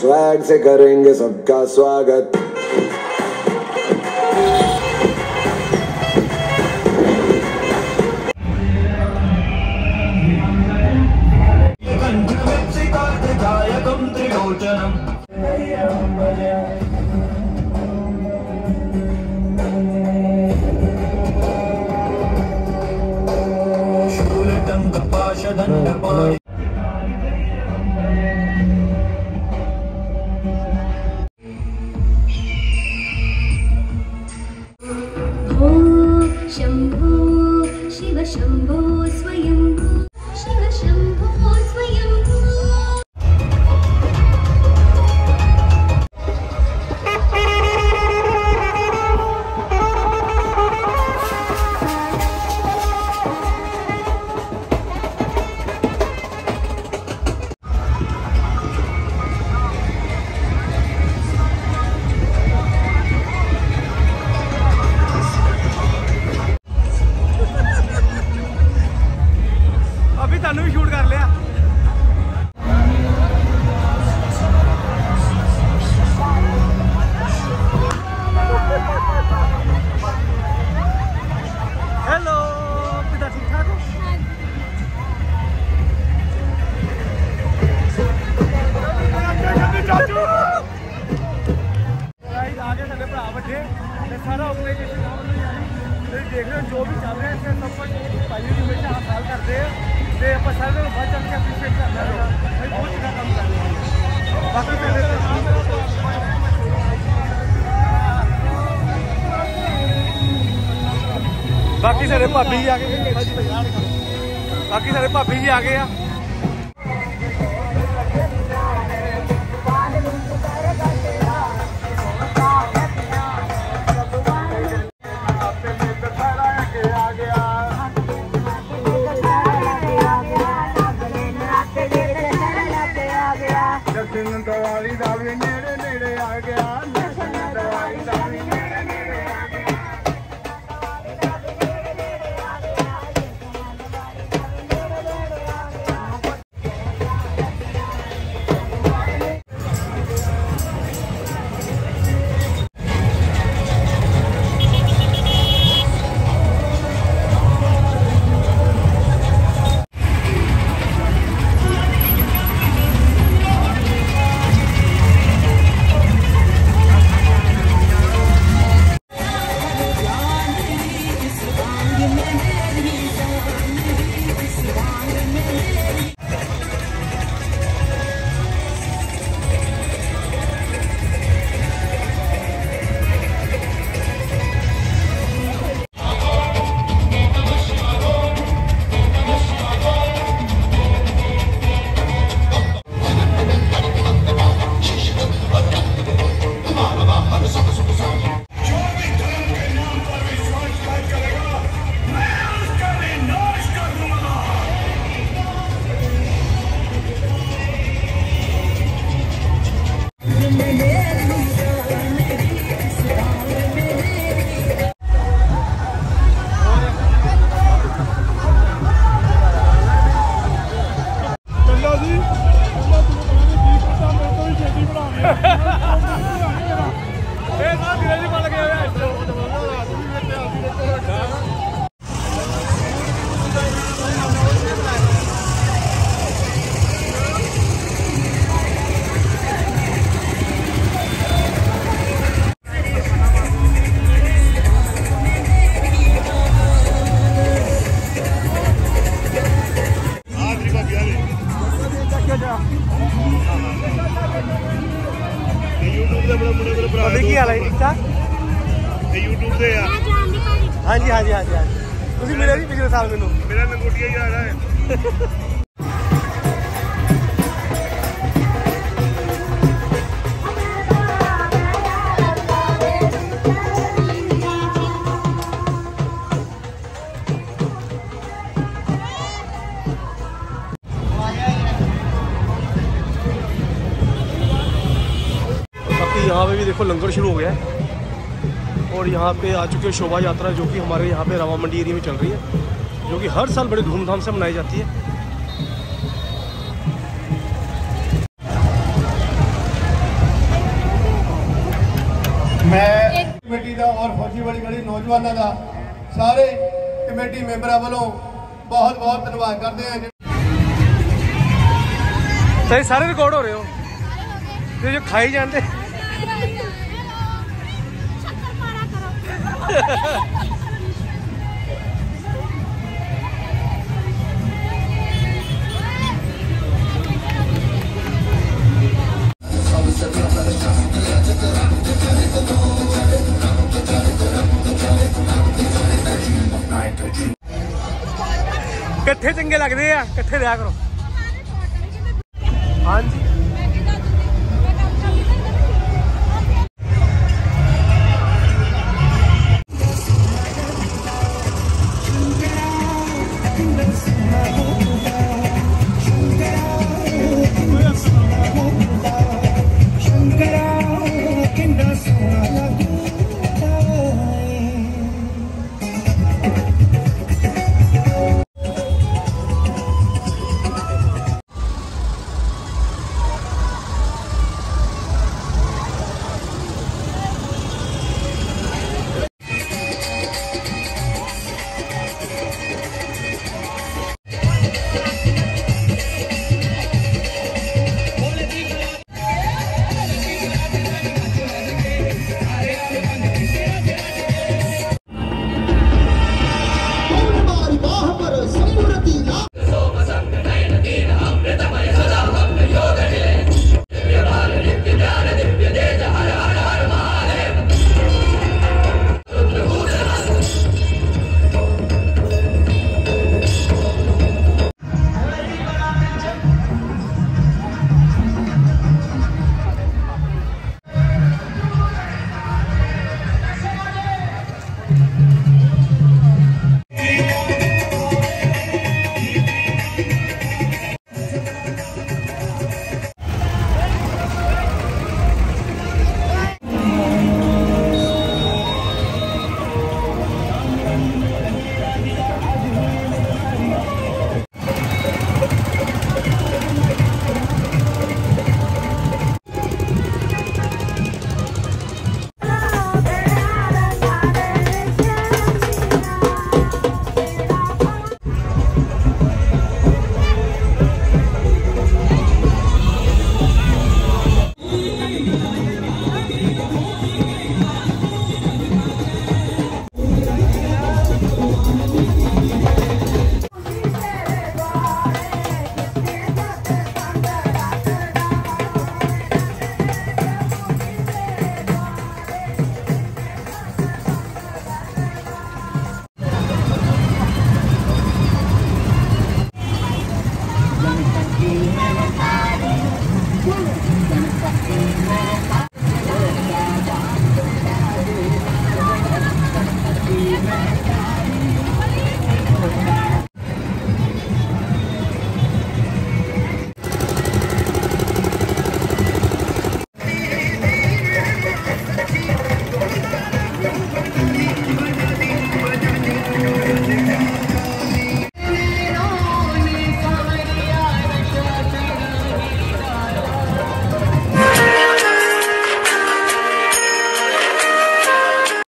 Swag से करेंगे सबका स्वागत। 想不 बाकी सारे भाभी जी आ गए। बाकी सारे भाभी जी आ गए சாவி நெடு நெடையாக அந்த சங்கத்தை வாய் சாமி ਤੁਹਾਡੇ ਕੀ ਹਾਲ ਹੈ ਠੀਕ ਠਾਕ ਇਹ YouTube ਤੇ ਆ ਹਾਂਜੀ ਹਾਂਜੀ ਹਾਂਜੀ ਹਾਂਜੀ ਤੁਸੀਂ ਮਿਲੇ ਸੀ ਪਿਛਲੇ ਸਾਲ ਮੈਨੂੰ ਮੇਰਾ ਲੰਗੋਟੀਆ ਯਾਰ ਹੈ यहाँ पे आ चुके शोभा यात्रा जो कि हमारे यहाँ पे रवा मंडी एरिया में चल रही है जो कि हर साल बड़े धूमधाम से मनाई जाती है। मैं कमेटी का और फौजी बड़ी बड़ी नौजवानों का सारे कमेटी मैंबर वालों बहुत बहुत धनबाद करते हैं सारे रिकॉर्ड हो रहे हो जो खाई जाते ਇਕੱਠੇ ਚੰਗੇ ਲੱਗਦੇ ਆ ਇਕੱਠੇ ਰਿਹਾ ਕਰੋ ਹਾਂਜੀ